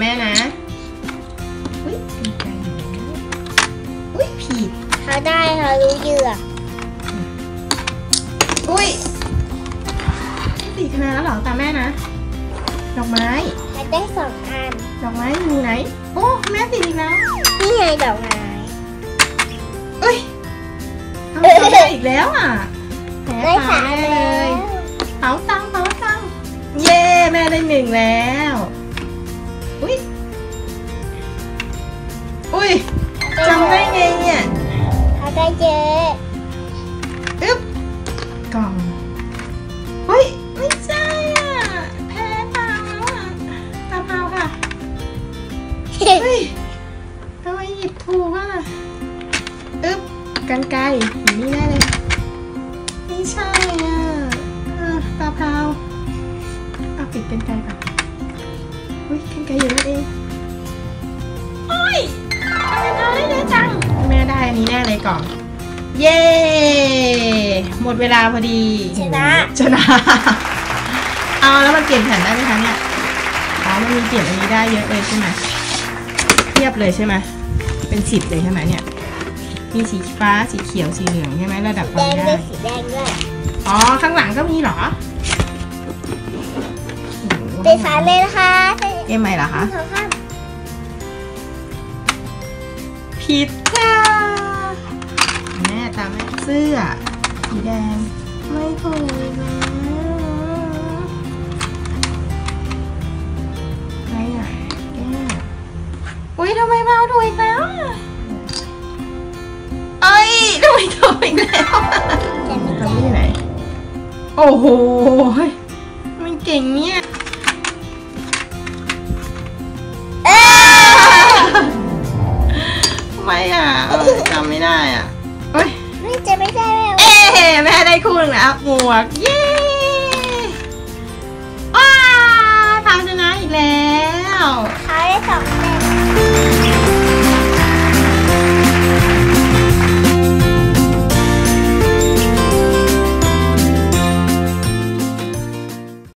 แม่นะอุ้ยอุ้ยผิดเขาได้เขารู้เยื่ออุ้ยตีคณะหรอตาแม่นะ ดอกไม้ได้สองอันดอกไม้อยู่ไหน โอ้แม่ตีอีกแล้วนี่ไงดอกไม้เอ้ยทำได้อีกแล้วอะแพ้ขาเลยเต๋าตังเต๋าตังเย้แม่ได้หนึ่งแล้ว เขาได้เยอะอึ๊บกล่องเฮ้ย ไม่ใช่อะแพ้ตามแล้วอะตามเอาค่ะ เฮ้ยทำไมหยิบถูกอะอึ๊บกันไกลอยู่นี่แน่เลย ไม่ใช่อะอะตาพราวเอาปิดกันไกลก่อนอุ้ยกันไกลอยู่นั่นเอง กล่อง เย้ หมดเวลาพอดี ชนะ ชนะ เอาแล้วมันเปลี่ยนแผ่นได้ไหมคะเนี่ย อ๋อ มันมีเปลี่ยนอันนี้ได้เยอะเลยใช่ไหมเทียบเลยใช่ไหมเป็นสิบเลยใช่ไหมเนี่ย มีสีฟ้า สีเขียว สีเหลืองใช่ไหมระดับคแดวามงยาด้วยกสีแดงด้วยอ๋อ ข้างหลังก็มีเหรอเตะขาเลยนะคะเตะเอ็มไหมเหรอคะ สองข้างผิดค่ะแม่ ตามแม่เสื้อสีแดง ไม่ถูกนะอะไรอะแก้วอุ้ยทำไมเมาถูกอีกแล้วอะเอ้ยทำไมถูกอีกแล้วอะแต่ไม่ทำได้ที่ไหน โอ้โห มันเก่งเนี่ยเอ้ยทำไมอะเออจำไม่ได้อะ รู่หนึ่งแล้วหมวก เย้ว้าทำชนะอีกแล้ว เขาได้สองแดง